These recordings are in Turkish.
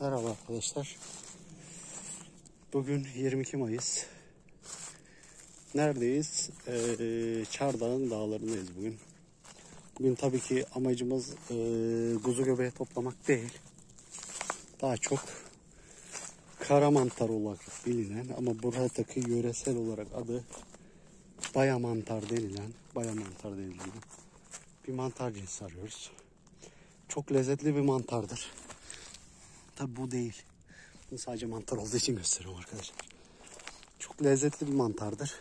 Merhaba arkadaşlar. Bugün 22 Mayıs. Neredeyiz? Ee, Çardağ'ın dağlarındayız bugün. Bugün tabii ki amacımız e, kuzu göbeği toplamak değil. Daha çok kara mantar olarak bilinen ama buradaki yöresel olarak adı baya mantar denilen, baya mantar denilen bir mantar cinsi arıyoruz. Çok lezzetli bir mantardır. Tabi bu değil. Bunu sadece mantar olduğu için gösteriyorum arkadaşlar. Çok lezzetli bir mantardır.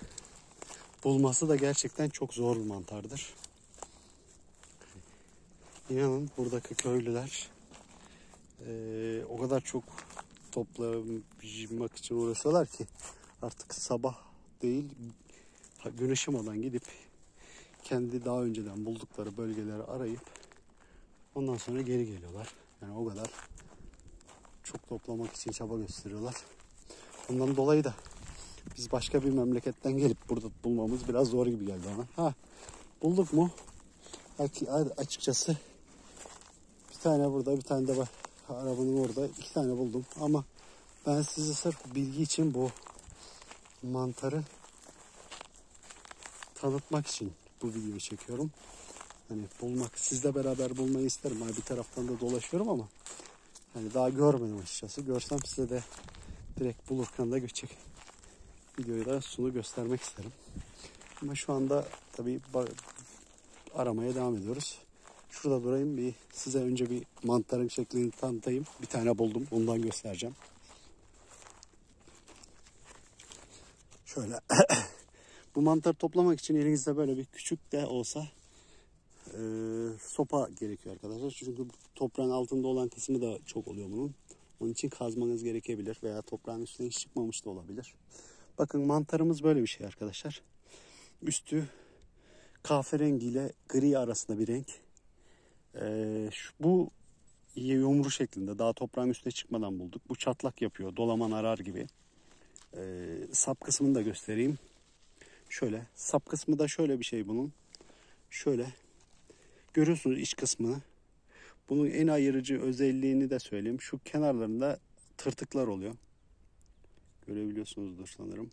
Bulması da gerçekten çok zor bir mantardır. İnanın buradaki köylüler eee, o kadar çok toplamak için uğraşıyorlar ki artık sabah değil ha- gün ışımadan gidip kendi daha önceden buldukları bölgeleri arayıp ondan sonra geri geliyorlar. Yani o kadar çok toplamak için çaba gösteriyorlar. Bundan dolayı da biz başka bir memleketten gelip burada bulmamız biraz zor gibi geldi bana. Ha bulduk mu? Açıkçası bir tane burada bir tane de var. Arabanın orada iki tane buldum ama ben size sırf bilgi için bu mantarı tanıtmak için bu videoyu çekiyorum. Hani bulmak, sizle beraber bulmayı isterim. Hani bir taraftan da dolaşıyorum ama hani daha görmedim açıkçası. Görsem size de direkt bulurken de göçecek videoyu da sunu göstermek isterim. Ama şu anda tabii aramaya devam ediyoruz. Şurada durayım bir size önce bir mantarın şeklini tanıtayım. Bir tane buldum. Ondan göstereceğim. Şöyle bu mantarı toplamak için elinizde böyle bir küçük de olsa e, sopa gerekiyor arkadaşlar. Çünkü toprağın altında olan kısmı da çok oluyor bunun. Onun için kazmanız gerekebilir veya toprağın üstüne hiç çıkmamış da olabilir. Bakın mantarımız böyle bir şey arkadaşlar. Üstü kahverengi ile gri arasında bir renk. Ee, şu, bu yumru şeklinde daha toprağın üstüne çıkmadan bulduk. Bu çatlak yapıyor. Dolaman arar gibi. Ee, sap kısmını da göstereyim. Şöyle. Sap kısmı da şöyle bir şey bunun. Şöyle. Görüyorsunuz iç kısmını. Bunun en ayırıcı özelliğini de söyleyeyim. Şu kenarlarında tırtıklar oluyor. Görebiliyorsunuzdur sanırım.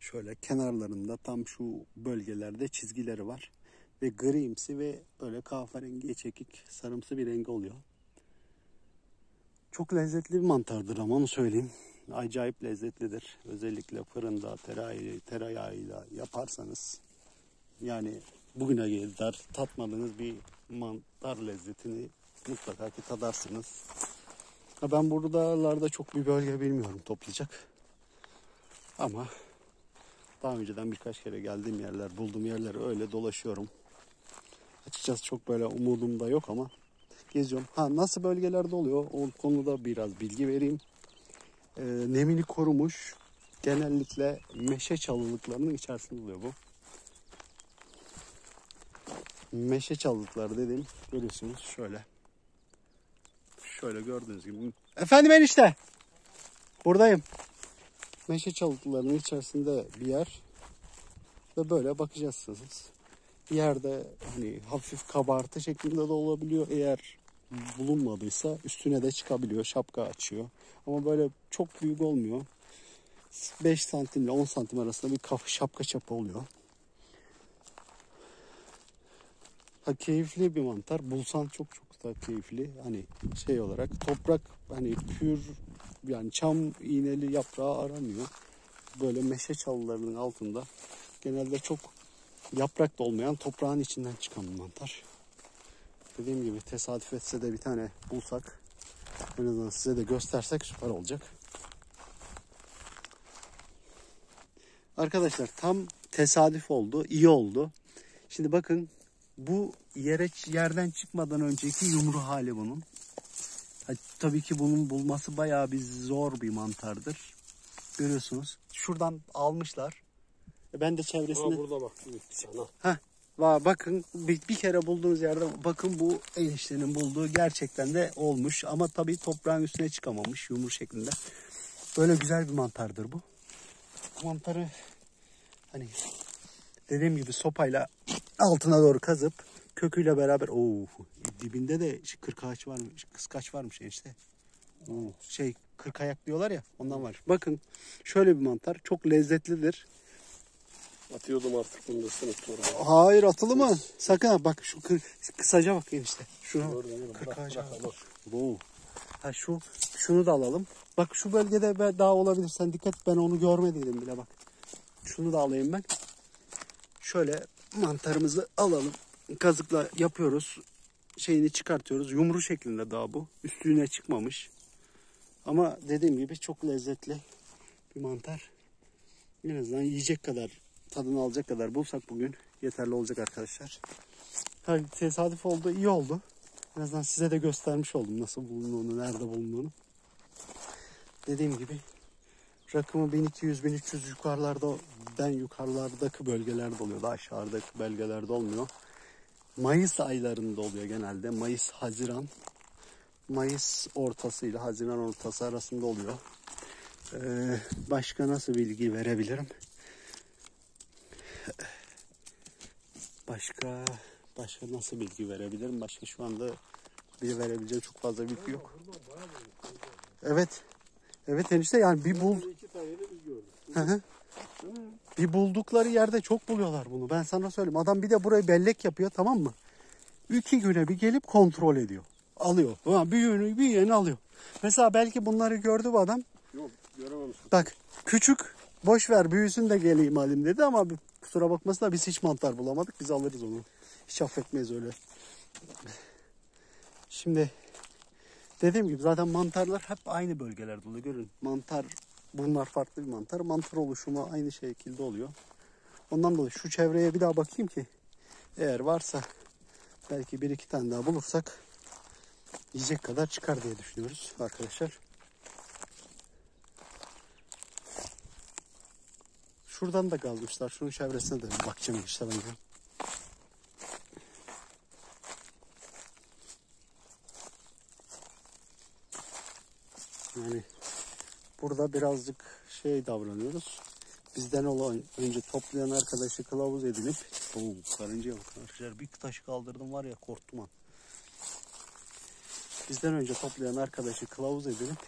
Şöyle kenarlarında tam şu bölgelerde çizgileri var. Ve grimsi ve böyle kahverengi çekik sarımsı bir rengi oluyor. Çok lezzetli bir mantardır ama onu söyleyeyim. Acayip lezzetlidir. Özellikle fırında tereyağı, tereyağıyla yaparsanız yani bugüne kadar tatmadığınız bir mantar lezzetini mutlaka ki tadarsınız. Ben buralarda çok bir bölge bilmiyorum toplayacak. Ama daha önceden birkaç kere geldiğim yerler, bulduğum yerleri öyle dolaşıyorum. Açıkçası çok böyle umudum da yok ama geziyorum. Ha nasıl bölgelerde oluyor? O konuda biraz bilgi vereyim. Ee, nemini korumuş genellikle meşe çalılıklarının içerisinde oluyor bu. Meşe çalılıkları dediğim görüyorsunuz şöyle. Şöyle gördüğünüz gibi. Efendim enişte. Buradayım. Meşe çalılıklarının içerisinde bir yer. Ve böyle bakacaksınız. Yerde hani hafif kabartı şeklinde de olabiliyor. Eğer bulunmadıysa üstüne de çıkabiliyor. Şapka açıyor. Ama böyle çok büyük olmuyor. 5 santim ile 10 santim arasında bir şapka çapı oluyor. Ha keyifli bir mantar. Bulsan çok çok da keyifli. Hani şey olarak toprak hani pür yani çam iğneli yaprağı aramıyor. Böyle meşe çalılarının altında genelde çok yaprak da olmayan toprağın içinden çıkan bir mantar. Dediğim gibi tesadüf etse de bir tane bulsak en azından size de göstersek süper olacak. Arkadaşlar tam tesadüf oldu, iyi oldu. Şimdi bakın bu yere yerden çıkmadan önceki yumru hali bunun. Tabii ki bunun bulması bayağı bir zor bir mantardır. Görüyorsunuz. Şuradan almışlar. E, Ben de çevresini... Ama burada bak. Heh, bakın bir, bir kere bulduğunuz yerde bakın bu eniştenin bulduğu gerçekten de olmuş. Ama tabii toprağın üstüne çıkamamış yumru şeklinde. Böyle güzel bir mantardır bu. Bu mantarı hani dediğim gibi sopayla altına doğru kazıp köküyle beraber Oo, dibinde de kırk ağaç varmış, kıskaç varmış işte. Oo, şey kırk ayak diyorlar ya ondan var. Bakın şöyle bir mantar çok lezzetlidir. Atıyordum artık bunu da sınıf torba. Hayır atılı mı? Sakın ha bak şu kır, kısaca bak enişte. Şuna bak. Kırk ağaca bak. Ha şu şunu da alalım. Bak şu bölgede daha olabilir. Sen dikkat ben onu görmediydim bile bak. Şunu da alayım ben. Şöyle mantarımızı alalım. Kazıkla yapıyoruz. Şeyini çıkartıyoruz. Yumru şeklinde daha bu. Üstlüğüne çıkmamış. Ama dediğim gibi çok lezzetli bir mantar. En azından yiyecek kadar, tadını alacak kadar bulsak bugün yeterli olacak arkadaşlar. Ha, tesadüf oldu, iyi oldu. En azından size de göstermiş oldum nasıl bulunduğunu, nerede bulunduğunu. Dediğim gibi rakımı 1200-1300 yukarılarda, ben yukarılardaki bölgelerde oluyor. Daha aşağıdaki bölgelerde olmuyor. Mayıs aylarında oluyor genelde. Mayıs, Haziran. Mayıs ortası ile Haziran ortası arasında oluyor. Ee, başka nasıl bilgi verebilirim? Başka başka nasıl bilgi verebilirim? Başka şu anda bir verebileceğim çok fazla bilgi yok. Evet. Evet enişte yani bir bul İki tane de biz gördük. Hı hı. bir buldukları yerde çok buluyorlar bunu. Ben sana söyleyeyim. Adam bir de burayı bellek yapıyor tamam mı? İki güne bir gelip kontrol ediyor. Alıyor. Ha, büyüğünü büyüyeni alıyor. Mesela belki bunları gördü bu adam. Yok görememişim. Bak küçük boş ver büyüsün de geleyim halim dedi ama kusura bakmasın da biz hiç mantar bulamadık. Biz alırız onu. Hiç affetmeyiz öyle. Şimdi dediğim gibi zaten mantarlar hep aynı bölgelerde oluyor. Görün mantar bunlar farklı bir mantar. Mantar oluşumu aynı şekilde oluyor. Ondan dolayı şu çevreye bir daha bakayım ki eğer varsa belki bir iki tane daha bulursak yiyecek kadar çıkar diye düşünüyoruz arkadaşlar. Şuradan da kazmışlar. Şunun çevresine de bakacağım işte ben. Yani burada birazcık şey davranıyoruz. Bizden olan önce toplayan arkadaşı kılavuz edinip Oo, karıncaya bak arkadaşlar bir taş kaldırdım var ya korktum ha. Bizden önce toplayan arkadaşı kılavuz edinip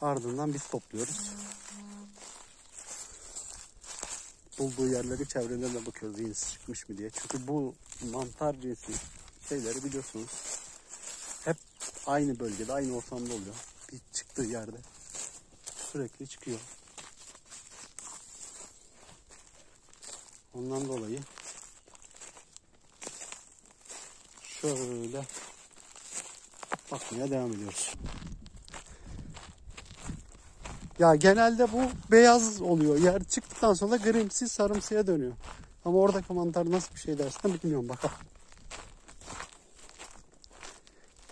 ardından biz topluyoruz bulduğu yerleri çevrelerine bakıyoruz yenisi çıkmış mı diye. Çünkü bu mantar cinsi şeyleri biliyorsunuz hep aynı bölgede, aynı ortamda oluyor. Bir çıktığı yerde sürekli çıkıyor. Ondan dolayı şöyle bakmaya devam ediyoruz. Ya genelde bu beyaz oluyor. Yer çıktıktan sonra grimsi sarımsıya dönüyor. Ama oradaki mantar nasıl bir şey dersen bilmiyorum bakalım.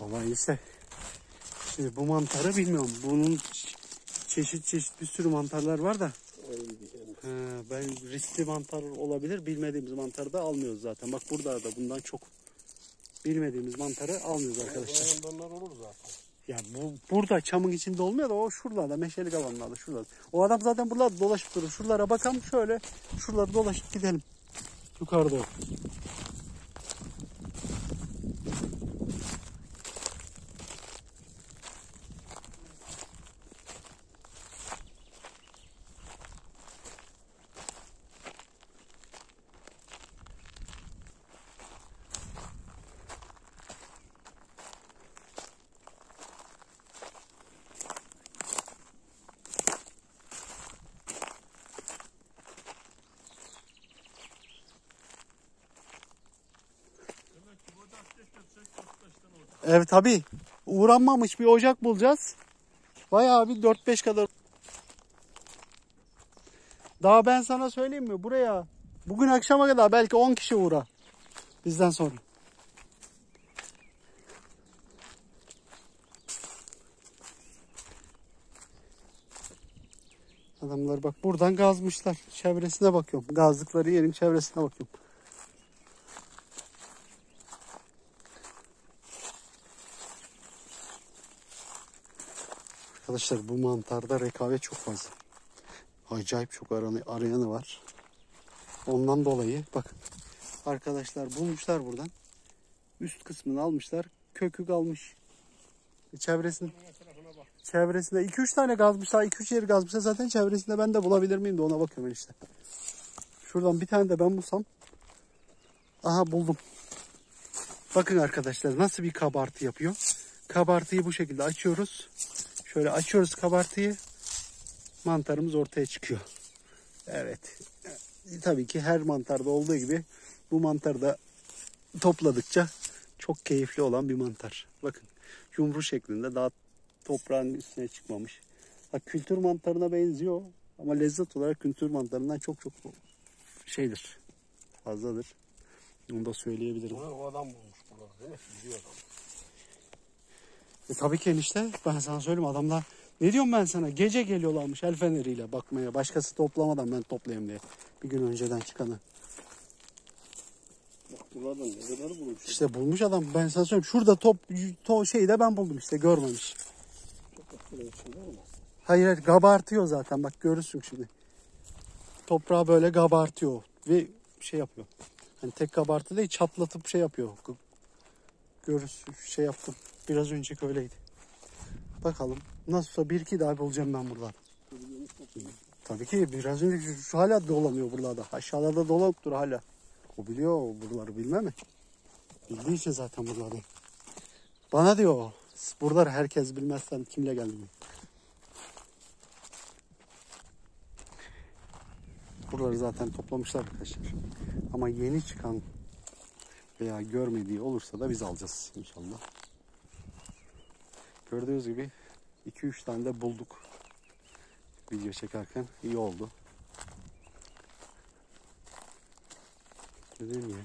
Vallahi işte. Şimdi bu mantarı bilmiyorum. Bunun çeşit çeşit bir sürü mantarlar var da. He, ben riskli mantar olabilir. Bilmediğimiz mantarı da almıyoruz zaten. Bak burada da bundan çok bilmediğimiz mantarı almıyoruz arkadaşlar. Onlar olur zaten. Ya bu burada çamın içinde olmuyor da o şuralarda meşelik alanlarda şuralarda. O adam zaten buralarda dolaşıp durur. Şuralara bakalım şöyle şuraları dolaşıp gidelim. Yukarıda. Evet tabi. Uğranmamış bir ocak bulacağız. Bayağı bir 4-5 kadar. Daha ben sana söyleyeyim mi? Buraya bugün akşama kadar belki 10 kişi uğra. Bizden sonra. Adamlar bak buradan gazmışlar. Çevresine bakıyorum. Gazdıkları yerin çevresine bakıyorum. Arkadaşlar bu mantarda rekabet çok fazla. Acayip çok aranı, arayanı var. Ondan dolayı bakın arkadaşlar bulmuşlar buradan. Üst kısmını almışlar. Kökü kalmış. Bak. çevresinde 2-3 tane kazmışlar. 2-3 yeri kazmışlar. Zaten çevresinde ben de bulabilir miyim de ona bakıyorum işte. Şuradan bir tane de ben bulsam. Aha buldum. Bakın arkadaşlar nasıl bir kabartı yapıyor. Kabartıyı bu şekilde açıyoruz. Şöyle açıyoruz kabartıyı. Mantarımız ortaya çıkıyor. Evet. E, Tabii ki her mantarda olduğu gibi bu mantar da topladıkça çok keyifli olan bir mantar. Bakın yumru şeklinde daha toprağın üstüne çıkmamış. Ha, kültür mantarına benziyor ama lezzet olarak kültür mantarından çok çok şeydir. Fazladır. Onu da söyleyebilirim. Bunu o adam bulmuş buraları değil mi? Biliyor adam. E tabii ki enişte ben sana söyleyeyim adamlar ne diyorum ben sana gece geliyorlarmış el feneriyle bakmaya başkası toplamadan ben toplayayım diye bir gün önceden çıkanı. Bak buradan ne kadar bulmuş. İşte bulmuş adam ben sana söyleyeyim şurada top to şeyi de ben buldum işte görmemiş. Ama. Hayır hayır kabartıyor zaten bak görürsün şimdi. Toprağı böyle kabartıyor ve şey yapıyor. Hani tek kabartı değil çatlatıp şey yapıyor. Görürsün şey yaptım. Biraz önceki öyleydi. Bakalım nasılsa bir iki daha bulacağım ben buradan. Tabii ki biraz önce şu, şu hala dolanıyor buralarda. Aşağılarda dolanıp dur hala. O biliyor buraları bilmem mi? Bildiği için zaten buraları. Bana diyor o. Buraları herkes bilmezsen kimle geldim? Buraları zaten toplamışlar arkadaşlar. Ama yeni çıkan veya görmediği olursa da biz alacağız inşallah. Gördüğünüz gibi 2-3 tane de bulduk. Video çekerken iyi oldu. Dedim ya.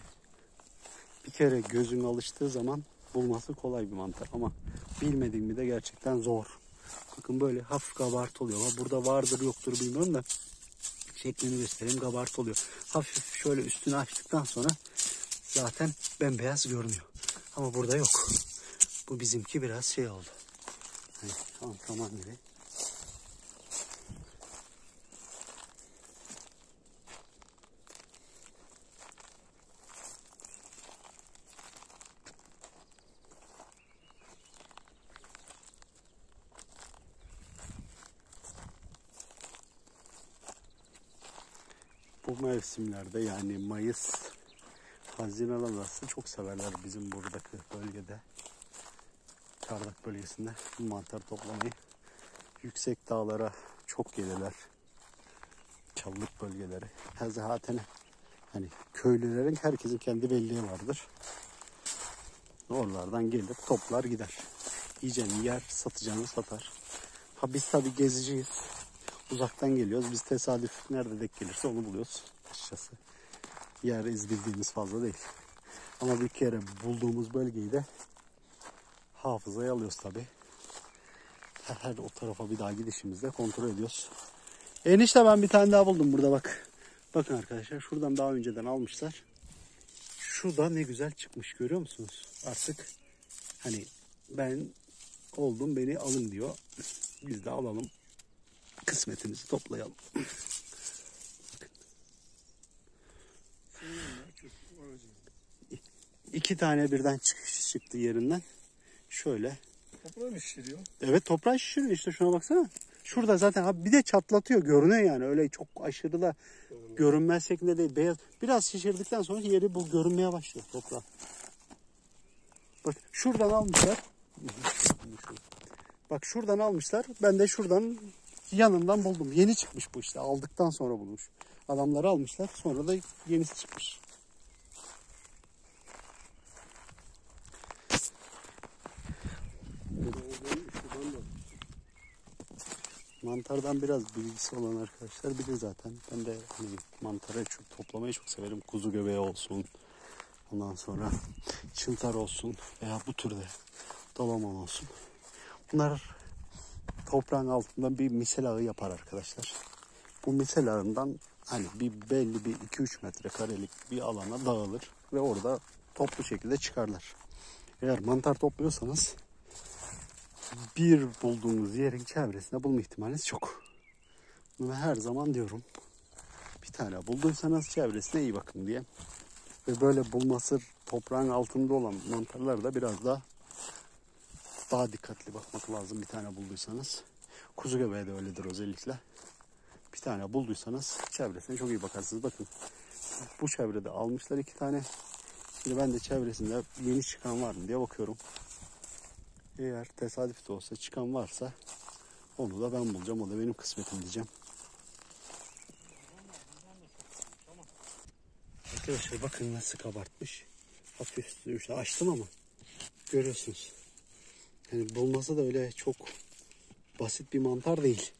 Bir kere gözün alıştığı zaman bulması kolay bir mantar ama bilmediğin mi de gerçekten zor. Bakın böyle hafif kabartı oluyor burada vardır yoktur bilmiyorum da şeklini göstereyim kabartı oluyor. Hafif şöyle üstünü açtıktan sonra zaten bembeyaz görünüyor. Ama burada yok. Bu bizimki biraz şey oldu. Hani antrenman gibi. Bu mevsimlerde yani Mayıs, Haziran arası çok severler bizim buradaki bölgede. Çardak bölgesinde bu mantar toplamayı. Yüksek dağlara çok gelirler. Çalılık bölgeleri. Her zaten hani köylülerin herkesin kendi belleği vardır. Oralardan gelir toplar gider. Yiyeceğini yer, satacağını satar. Ha biz tabi geziciyiz. Uzaktan geliyoruz. Biz tesadüf nerede denk gelirse onu buluyoruz açıkçası. Yer iz bildiğimiz fazla değil. Ama bir kere bulduğumuz bölgeyi de hafızaya alıyoruz tabi. Her, her o tarafa bir daha gidişimizde kontrol ediyoruz. Enişte ben bir tane daha buldum burada bak. Bakın arkadaşlar şuradan daha önceden almışlar. Şu da ne güzel çıkmış görüyor musunuz? Artık hani ben oldum beni alın diyor. Biz de alalım. Kısmetimizi toplayalım. İki tane birden çıkış çıktı yerinden. Şöyle. Toprağı mı şişiriyor? Evet toprağı şişiriyor işte şuna baksana. Şurada zaten ha bir de çatlatıyor görünüyor yani öyle çok aşırı da görünmez şeklinde değil beyaz. Biraz şişirdikten sonra yeri bu görünmeye başlıyor toprağı. Bak şuradan almışlar. Bak şuradan almışlar. Ben de şuradan yanından buldum. Yeni çıkmış bu işte. Aldıktan sonra bulmuş. Adamları almışlar. Sonra da yenisi çıkmış. Şuradan da. Mantardan biraz bilgisi olan arkadaşlar bilir zaten. Ben de hani mantarı çok toplamayı çok severim. Kuzu göbeği olsun. Ondan sonra çıntar olsun veya bu türde dalaman olsun. Bunlar toprağın altında bir misel ağı yapar arkadaşlar. Bu misel ağından hani bir belli bir 2-3 metre karelik bir alana dağılır ve orada toplu şekilde çıkarlar. Eğer mantar topluyorsanız bir bulduğunuz yerin çevresinde bulma ihtimaliniz çok. Bunu her zaman diyorum. Bir tane bulduysanız çevresine iyi bakın diye. Ve böyle bulması toprağın altında olan mantarlar da biraz daha daha dikkatli bakmak lazım bir tane bulduysanız. Kuzu göbeği de öyledir özellikle. Bir tane bulduysanız çevresine çok iyi bakarsınız. Bakın bu çevrede almışlar iki tane. Şimdi ben de çevresinde yeni çıkan var mı diye bakıyorum. Eğer tesadüf de olsa çıkan varsa onu da ben bulacağım. O da benim kısmetim diyeceğim. Arkadaşlar bakın nasıl kabartmış. Hafif sürüşle açtım ama görüyorsunuz. Yani bulması da öyle çok basit bir mantar değil.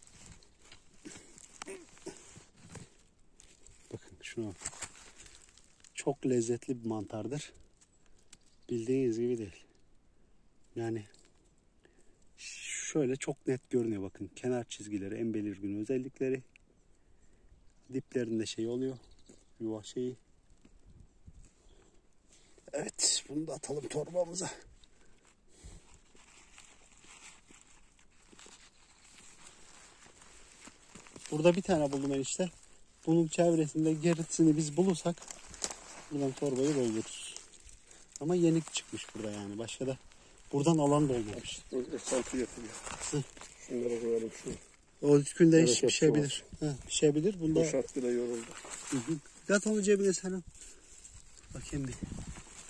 Bakın şuna. Çok lezzetli bir mantardır. Bildiğiniz gibi değil. Yani şöyle çok net görünüyor bakın. Kenar çizgileri en belirgin özellikleri. Diplerinde şey oluyor. Yuva şeyi. Evet bunu da atalım torbamıza. Burada bir tane buldum enişte. Bunun çevresinde gerisini biz bulursak buradan torbayı doldururuz. Ama yenik çıkmış burada yani. Başka da buradan alan da olmamış. Esantı getiriyor. Şunlara koyalım şunu. O günde Evet, iş pişebilir. Ha, pişebilir. Bunda Boşalt bile yoruldu. Hı hı. Yat onu cebine sen. Bakayım bir.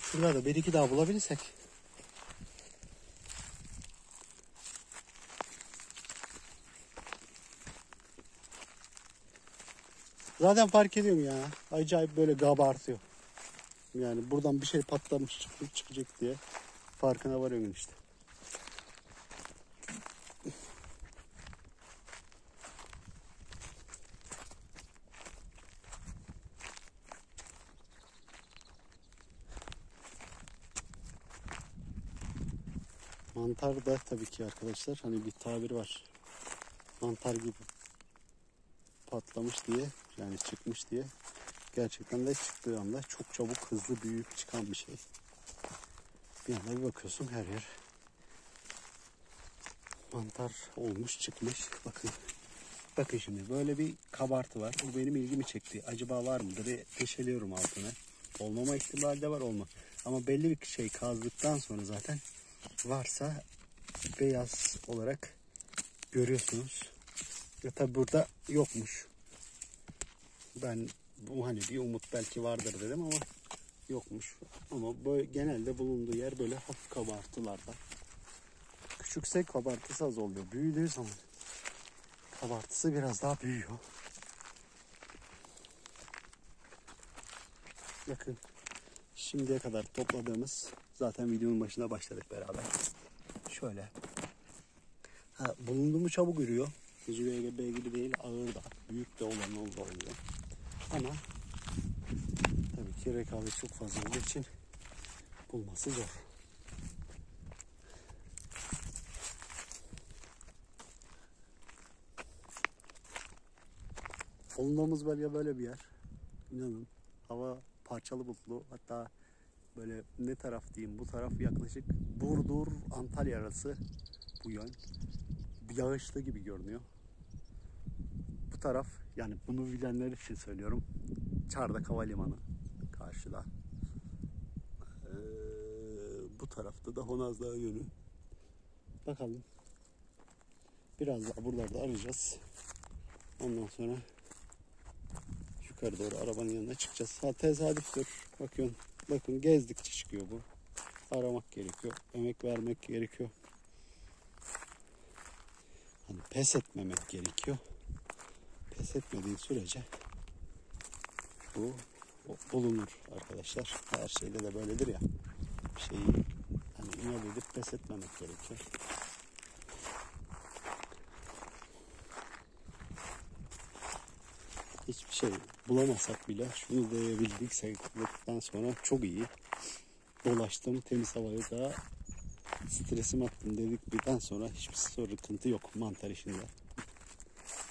Şurada da bir iki daha bulabilirsek. Zaten fark ediyorum ya. Acayip böyle kabartıyor. Yani buradan bir şey patlamış çıkacak diye farkına varıyorum işte. Mantar da tabii ki arkadaşlar hani bir tabir var. Mantar gibi patlamış diye yani çıkmış diye gerçekten de çıktığı anda çok çabuk hızlı büyüyüp çıkan bir şey. Bir anda bir bakıyorsun her yer mantar olmuş çıkmış. Bakın bakın şimdi böyle bir kabartı var. Bu benim ilgimi çekti. Acaba var mıdır? diye Peşeliyorum altına. Olmama ihtimali de var olma. Ama belli bir şey kazdıktan sonra zaten varsa beyaz olarak görüyorsunuz. Ya tabi burada yokmuş. Ben bu hani bir umut belki vardır dedim ama yokmuş. Ama böyle genelde bulunduğu yer böyle hafif kabartılarda. Küçükse kabartısı az oluyor. Büyüdüğü zaman kabartısı biraz daha büyüyor. Bakın şimdiye kadar topladığımız zaten videonun başına başladık beraber. Şöyle. Ha, bulunduğumu çabuk. Kuzu ve gibi değil ağır da büyük de olan oldu oluyor. Ama ki rekabet çok fazla olduğu için bulması zor. Bulunduğumuz bölge böyle bir yer. İnanın hava parçalı bulutlu hatta böyle ne taraf diyeyim bu taraf yaklaşık Burdur Antalya arası bu yön yağışlı gibi görünüyor. Bu taraf yani bunu bilenler için söylüyorum. Çardak Havalimanı karşıda. Ee, bu tarafta da Honaz Dağı yönü. Bakalım. Biraz daha buralarda arayacağız. Ondan sonra yukarı doğru arabanın yanına çıkacağız. Ha tesadüftür. Bakın, bakın gezdikçe çıkıyor bu. Aramak gerekiyor. Emek vermek gerekiyor. Hani pes etmemek gerekiyor. Pes etmediğin sürece bu bulunur arkadaşlar. Her şeyde de böyledir ya. Bir şeyi hani inat edip pes etmemek gerekiyor. Hiçbir şey bulamasak bile şunu dayabildikten sonra çok iyi. Dolaştım temiz havayı da stresim attım dedikten sonra hiçbir sıkıntı yok mantar işinde.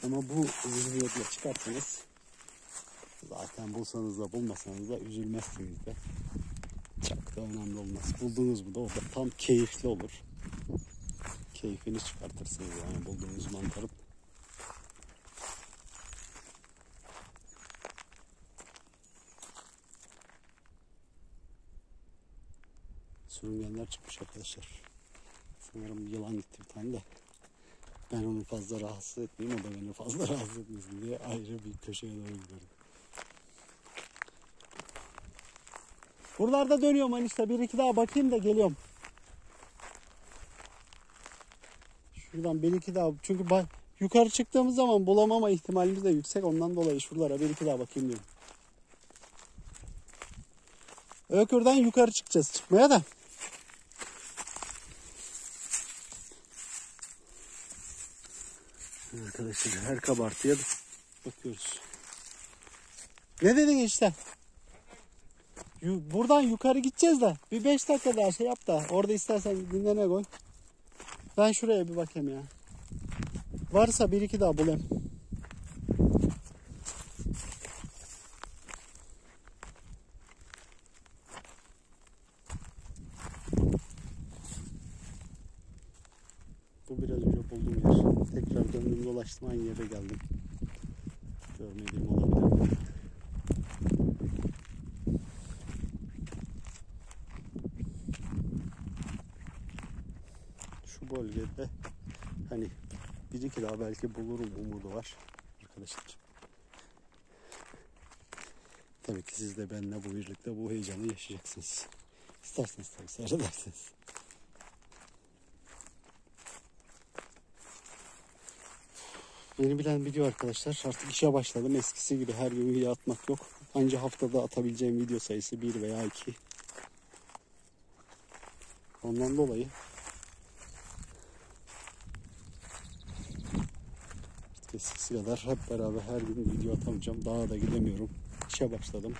Ama bu zihniyetle çıkarsanız zaten bulsanız da bulmasanız da üzülmezsiniz de. Çok da önemli olmaz. Buldunuz mu da o da tam keyifli olur. Keyfini çıkartırsınız yani bulduğunuz mantarın. tütünler çıkmış arkadaşlar. Sanırım yılan gitti bir tane de. Ben onu fazla rahatsız etmeyeyim, o da beni fazla rahatsız etmesin diye ayrı bir köşeye doğru gidiyorum. Buralarda dönüyorum Manisa. Bir iki daha bakayım da geliyorum. Şuradan bir iki daha. Çünkü ba- yukarı çıktığımız zaman bulamama ihtimalimiz de yüksek. Ondan dolayı şuralara bir iki daha bakayım diyorum. Ökür'den yukarı çıkacağız. Çıkmaya da. Arkadaşlar her kabartıya bakıyoruz. Ne dedin işte? Buradan yukarı gideceğiz de bir 5 dakika daha şey yap da orada istersen dinlene koy. Ben şuraya bir bakayım ya. Varsa bir iki daha bulayım. Bu biraz önce bulduğum yer. Tekrar döndüm dolaştım aynı yere geldim. Görmediğim olabilir. Şu bölgede hani bir iki daha belki bulurum umudu var arkadaşlar. Tabii ki siz de benimle bu birlikte bu heyecanı yaşayacaksınız. İsterseniz tabii seyredersiniz. Beni bilen biliyor arkadaşlar. Artık işe başladım. Eskisi gibi her gün video atmak yok. Anca haftada atabileceğim video sayısı bir veya iki. Ondan dolayı eskisi kadar hep beraber her gün video atamayacağım. Daha da gidemiyorum. İşe başladım.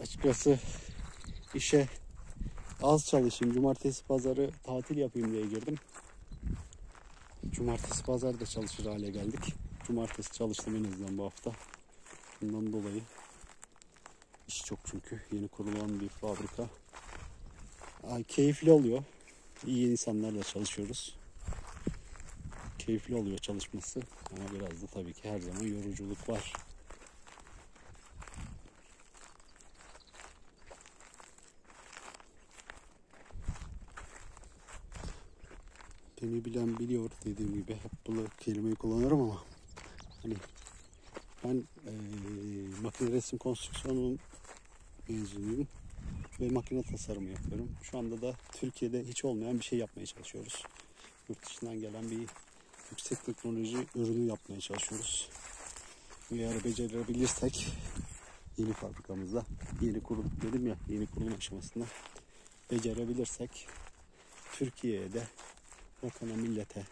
Açıkçası işe az çalışayım. Cumartesi pazarı tatil yapayım diye girdim. Cumartesi pazar da çalışır hale geldik. Cumartesi çalıştım en azından bu hafta. Bundan dolayı iş çok çünkü. Yeni kurulan bir fabrika. Ay, keyifli oluyor. İyi insanlarla çalışıyoruz. Keyifli oluyor çalışması. Ama biraz da tabii ki her zaman yoruculuk var. Beni bilen biliyor dediğim gibi hep bu kelimeyi kullanırım ama hani ben eee makine resim konstrüksiyonu mezunuyum ve makine tasarımı yapıyorum. Şu anda da Türkiye'de hiç olmayan bir şey yapmaya çalışıyoruz. Yurt dışından gelen bir yüksek teknoloji ürünü yapmaya çalışıyoruz. Eğer becerebilirsek yeni fabrikamızda yeni kurulduk dedim ya yeni kurulum aşamasında becerebilirsek Türkiye'ye de vatana millete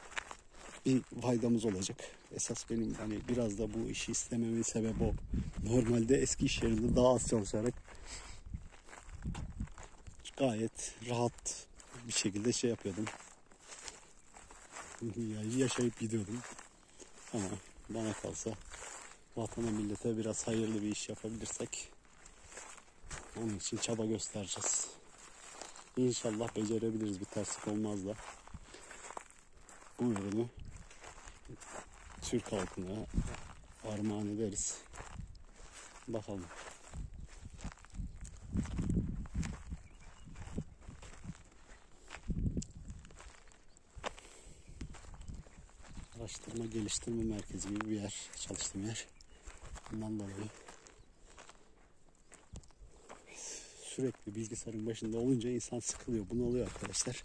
bir faydamız olacak. Esas benim hani biraz da bu işi istememin sebebi o. Normalde eski iş yerinde daha az çalışarak gayet rahat bir şekilde şey yapıyordum. Yani yaşayıp gidiyordum. Ama bana kalsa vatana millete biraz hayırlı bir iş yapabilirsek onun için çaba göstereceğiz. İnşallah becerebiliriz bir terslik olmaz da bu ürünü Türk halkına armağan ederiz. Bakalım. Araştırma geliştirme merkezi gibi bir yer çalıştığım yer. Bundan dolayı sürekli bilgisayarın başında olunca insan sıkılıyor. Bunu oluyor arkadaşlar.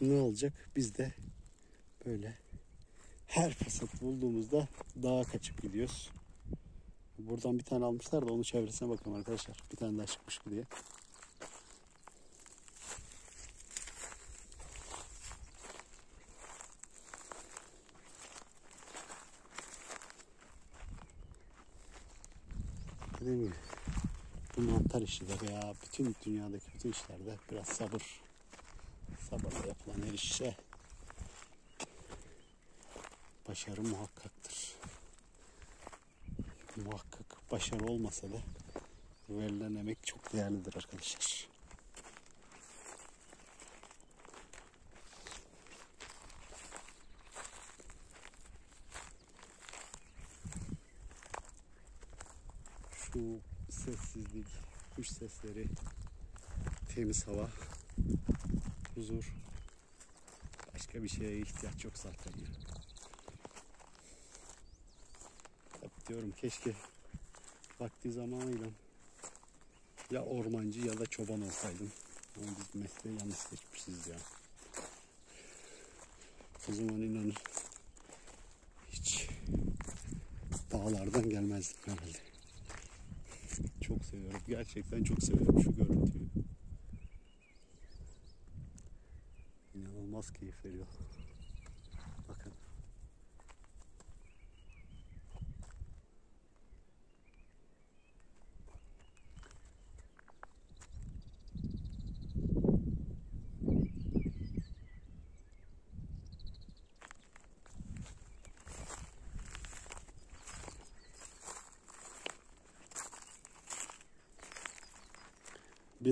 Ne olacak? Biz de böyle her fırsat bulduğumuzda dağa kaçıp gidiyoruz. Buradan bir tane almışlar da onun çevresine bakalım arkadaşlar. Bir tane daha çıkmış mı diye. Dediğim gibi işi de veya bütün dünyadaki bütün işlerde biraz sabır sabırla yapılan her işe başarı muhakkaktır. Muhakkak başarı olmasa da verilen emek çok değerlidir arkadaşlar. Şu sessizlik, kuş sesleri, temiz hava huzur. Başka bir şeye ihtiyaç yok zaten. Hep diyorum keşke vakti zamanıyla ya ormancı ya da çoban olsaydım. Ama biz mesleği yanlış seçmişiz ya. O zaman inanın hiç dağlardan gelmezdim herhalde. Seviyorum. Gerçekten çok seviyorum şu görüntüyü. İnanılmaz keyif veriyor. Bakın.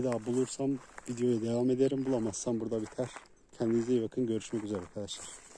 Bir daha bulursam videoya devam ederim. Bulamazsam burada biter. Kendinize iyi bakın. Görüşmek üzere arkadaşlar.